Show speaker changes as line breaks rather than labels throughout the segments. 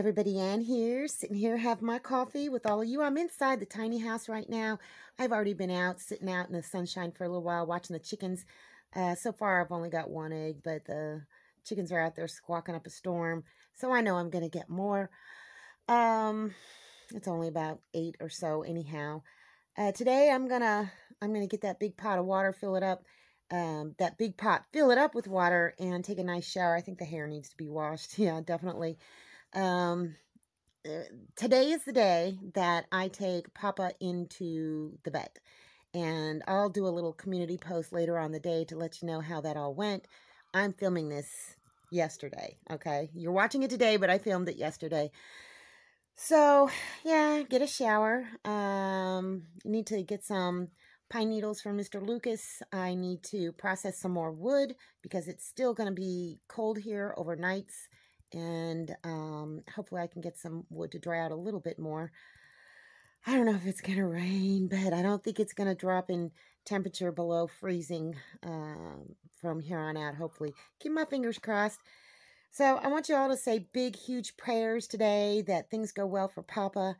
everybody, Ann here, sitting here have my coffee with all of you. I'm inside the tiny house right now. I've already been out, sitting out in the sunshine for a little while, watching the chickens. Uh, so far, I've only got one egg, but the chickens are out there squawking up a storm, so I know I'm going to get more. Um, it's only about eight or so anyhow. Uh, today, I'm gonna I'm gonna get that big pot of water, fill it up, um, that big pot, fill it up with water, and take a nice shower. I think the hair needs to be washed. Yeah, definitely. Um, uh, today is the day that I take Papa into the vet. And I'll do a little community post later on the day to let you know how that all went. I'm filming this yesterday, okay? You're watching it today, but I filmed it yesterday. So, yeah, get a shower. Um, you need to get some pine needles from Mr. Lucas. I need to process some more wood because it's still going to be cold here overnights and um, hopefully I can get some wood to dry out a little bit more. I don't know if it's going to rain, but I don't think it's going to drop in temperature below freezing um, from here on out, hopefully. Keep my fingers crossed. So I want you all to say big, huge prayers today that things go well for Papa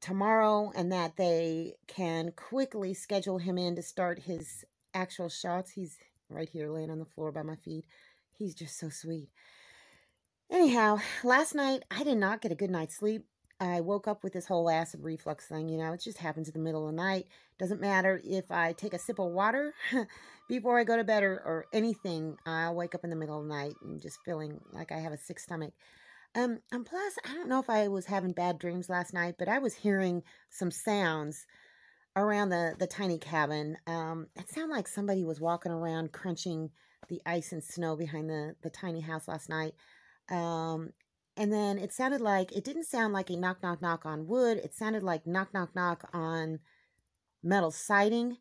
tomorrow and that they can quickly schedule him in to start his actual shots. He's right here laying on the floor by my feet. He's just so sweet. Anyhow, last night I did not get a good night's sleep. I woke up with this whole acid reflux thing, you know, it just happens in the middle of the night. Doesn't matter if I take a sip of water before I go to bed or, or anything, I'll wake up in the middle of the night and just feeling like I have a sick stomach. Um, and plus, I don't know if I was having bad dreams last night, but I was hearing some sounds around the, the tiny cabin. Um, it sounded like somebody was walking around crunching the ice and snow behind the, the tiny house last night. Um, and then it sounded like, it didn't sound like a knock, knock, knock on wood. It sounded like knock, knock, knock on metal siding.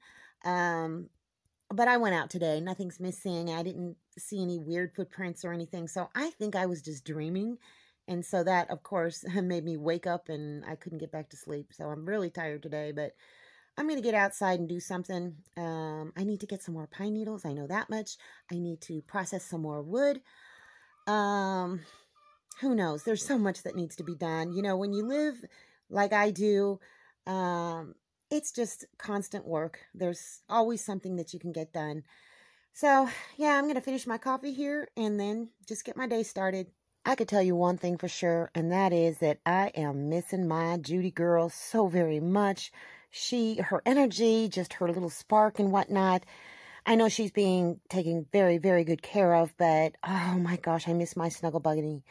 Um, but I went out today. Nothing's missing. I didn't see any weird footprints or anything. So I think I was just dreaming. And so that, of course, made me wake up and I couldn't get back to sleep. So I'm really tired today, but I'm going to get outside and do something. Um, I need to get some more pine needles. I know that much. I need to process some more wood. Um, who knows? There's so much that needs to be done. You know, when you live like I do, um, it's just constant work. There's always something that you can get done. So, yeah, I'm to finish my coffee here and then just get my day started. I could tell you one thing for sure, and that is that I am missing my Judy girl so very much. She, her energy, just her little spark and whatnot. I know she's being taken very, very good care of, but oh my gosh, I miss my snuggle bunny.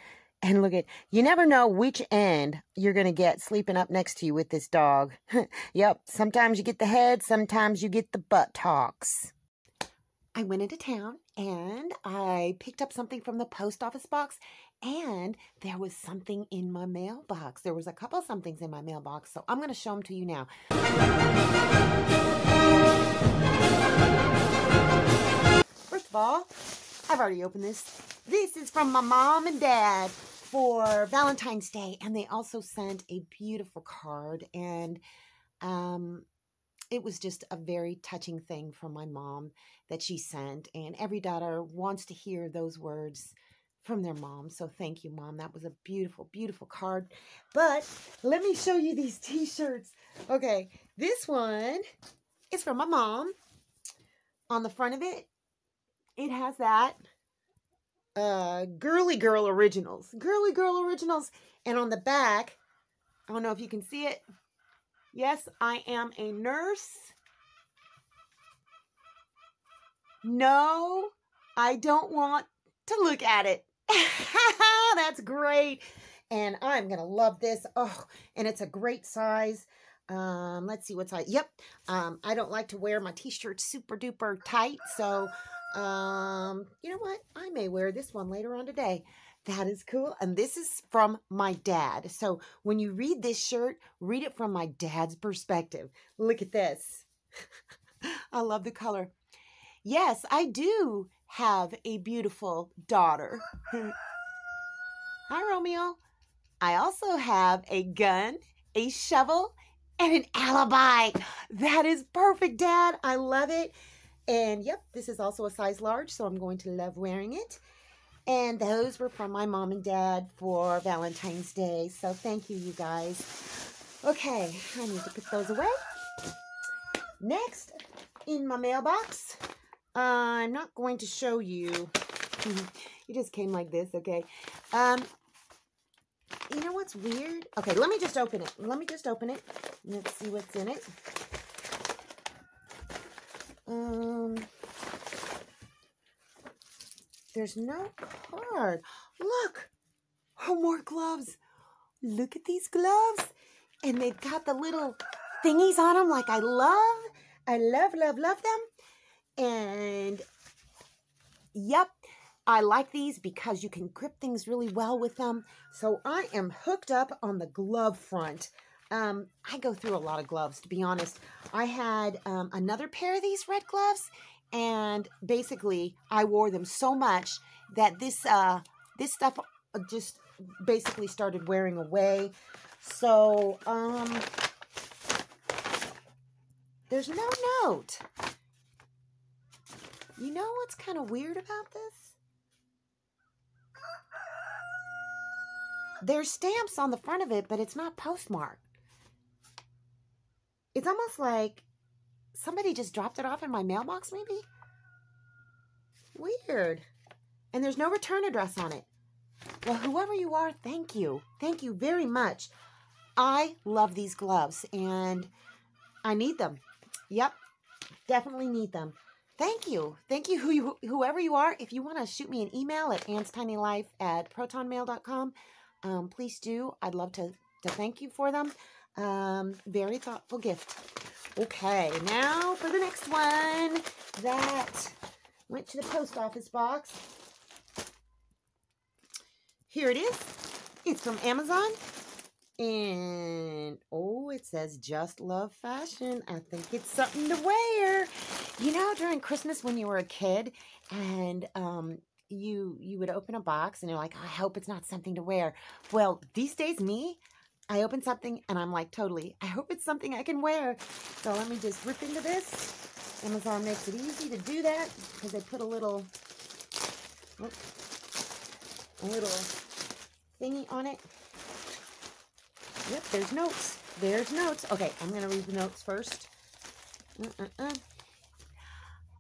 And look at, you never know which end you're going to get sleeping up next to you with this dog. yep, sometimes you get the head, sometimes you get the butt buttocks. I went into town and I picked up something from the post office box and there was something in my mailbox. There was a couple somethings in my mailbox, so I'm going to show them to you now. I've already opened this. This is from my mom and dad for Valentine's Day, and they also sent a beautiful card, and um, it was just a very touching thing from my mom that she sent, and every daughter wants to hear those words from their mom. So thank you, mom. That was a beautiful, beautiful card. But let me show you these t-shirts. Okay, this one is from my mom. On the front of it, it has that uh, Girly Girl Originals. Girly Girl Originals. And on the back, I don't know if you can see it. Yes, I am a nurse. No, I don't want to look at it. That's great. And I'm going to love this. Oh, and it's a great size. Um, let's see what size. Yep. Um, I don't like to wear my t-shirts super duper tight. So, um, you know what? I may wear this one later on today. That is cool. And this is from my dad. So when you read this shirt, read it from my dad's perspective. Look at this. I love the color. Yes, I do have a beautiful daughter. Hi, Romeo. I also have a gun, a shovel, and an alibi. That is perfect, Dad. I love it. And yep, this is also a size large, so I'm going to love wearing it. And those were from my mom and dad for Valentine's Day. So thank you, you guys. Okay, I need to put those away. Next, in my mailbox, uh, I'm not going to show you. it just came like this, okay? Um, you know what's weird? Okay, let me just open it. Let me just open it. Let's see what's in it. Um, there's no card. Look! Oh, more gloves. Look at these gloves. And they've got the little thingies on them like I love. I love, love, love them. And, yep, I like these because you can grip things really well with them. So I am hooked up on the glove front. Um, I go through a lot of gloves, to be honest. I had um, another pair of these red gloves, and basically I wore them so much that this uh, this stuff just basically started wearing away. So um, there's no note. You know what's kind of weird about this? There's stamps on the front of it, but it's not postmarked. It's almost like somebody just dropped it off in my mailbox, maybe? Weird. And there's no return address on it. Well, whoever you are, thank you. Thank you very much. I love these gloves and I need them. Yep, definitely need them. Thank you. Thank you, who you, whoever you are. If you want to shoot me an email at annstinylife at protonmail.com, um, please do. I'd love to, to thank you for them. Um, very thoughtful gift. Okay, now for the next one that went to the post office box. Here it is. It's from Amazon. And, oh, it says just love fashion. I think it's something to wear. You know, during Christmas when you were a kid and um, you you would open a box and you're like, I hope it's not something to wear. Well, these days, me, I open something and I'm like, totally, I hope it's something I can wear. So let me just rip into this. Amazon makes it easy to do that because they put a little, a little thingy on it. Yep, there's notes. There's notes. Okay, I'm going to read the notes first. Uh -uh -uh.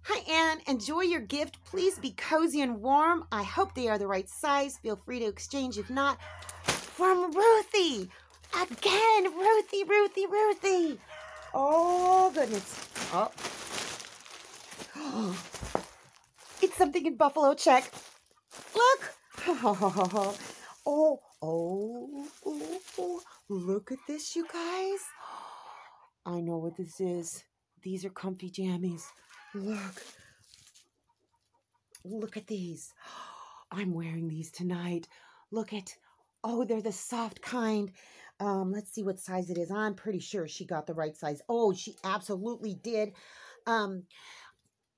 Hi, Ann. Enjoy your gift. Please be cozy and warm. I hope they are the right size. Feel free to exchange. If not, from Ruthie. Again, Ruthie, Ruthie, Ruthie. Oh, goodness. Oh. It's something in buffalo check. Look. Oh, oh, oh, oh. Look at this, you guys. I know what this is. These are comfy jammies. Look. Look at these. I'm wearing these tonight. Look at, oh, they're the soft kind. Um, let's see what size it is. I'm pretty sure she got the right size. Oh, she absolutely did. Um,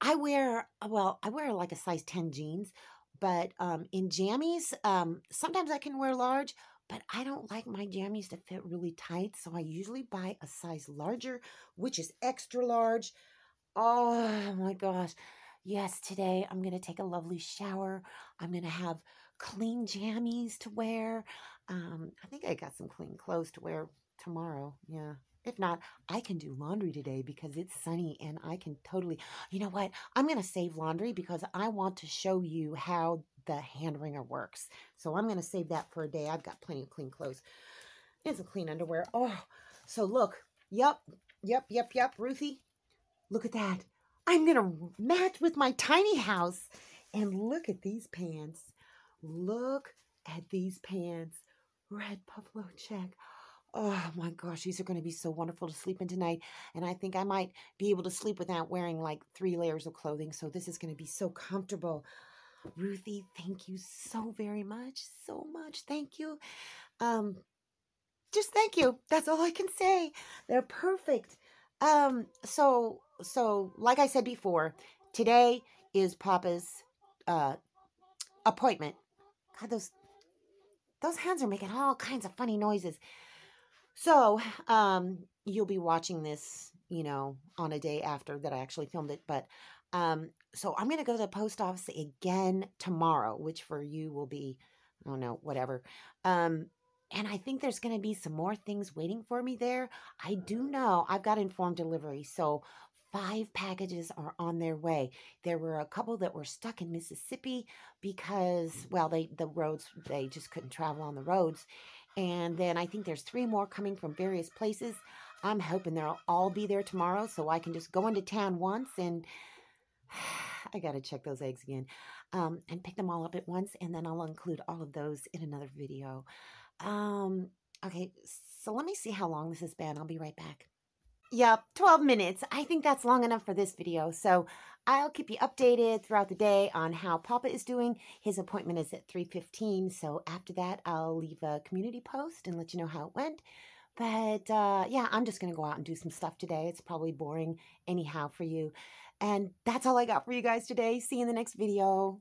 I wear, well, I wear like a size 10 jeans, but um, in jammies, um, sometimes I can wear large, but I don't like my jammies to fit really tight. So I usually buy a size larger, which is extra large. Oh my gosh. Yes, today I'm going to take a lovely shower. I'm going to have clean jammies to wear. Um, I think I got some clean clothes to wear tomorrow. Yeah. If not, I can do laundry today because it's sunny and I can totally, you know what? I'm going to save laundry because I want to show you how the hand wringer works. So I'm going to save that for a day. I've got plenty of clean clothes and some clean underwear. Oh, so look. Yep. Yep. Yep. Yep. Ruthie, Look at that. I'm going to match with my tiny house. And look at these pants. Look at these pants. Red buffalo check. Oh my gosh, these are going to be so wonderful to sleep in tonight. And I think I might be able to sleep without wearing like three layers of clothing. So this is going to be so comfortable. Ruthie, thank you so very much. So much. Thank you. Um, just thank you. That's all I can say. They're perfect. Um, so so like I said before, today is Papa's uh appointment. God, those those hands are making all kinds of funny noises. So, um, you'll be watching this, you know, on a day after that I actually filmed it, but Um, so I'm going to go to the post office again tomorrow, which for you will be, I don't know, whatever. Um, and I think there's going to be some more things waiting for me there. I do know I've got informed delivery. So five packages are on their way. There were a couple that were stuck in Mississippi because, well, they the roads, they just couldn't travel on the roads. And then I think there's three more coming from various places. I'm hoping they'll all be there tomorrow so I can just go into town once and I got to check those eggs again um, and pick them all up at once. And then I'll include all of those in another video. Um, okay, so let me see how long this has been. I'll be right back. Yep, 12 minutes. I think that's long enough for this video. So I'll keep you updated throughout the day on how Papa is doing. His appointment is at 3.15. So after that, I'll leave a community post and let you know how it went. But uh, yeah, I'm just going to go out and do some stuff today. It's probably boring anyhow for you. And that's all I got for you guys today. See you in the next video.